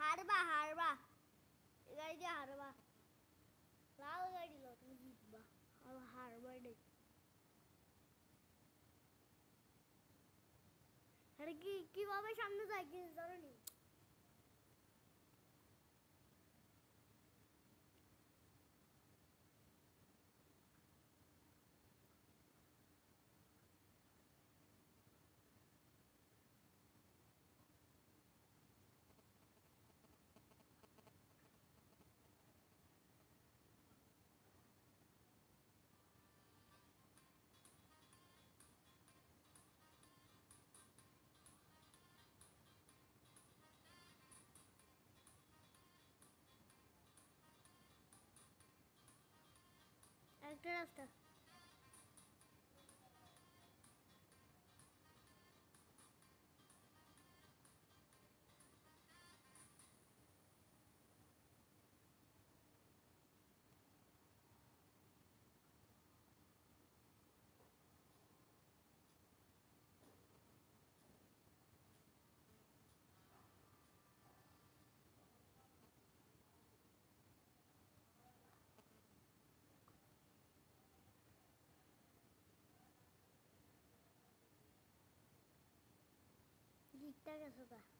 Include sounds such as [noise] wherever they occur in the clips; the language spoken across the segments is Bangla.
হারবা হারবা এই গাড়ি দিয়ে হারবা লাল গাড়ি লো তুমি জিতবা আর হারবা রে আরে কি কীভাবে সামনে যায় কি chapter of the জিততে গেছো তা একটা গাড়ি জিততে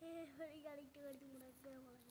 Hey, [laughs] what are you gonna do?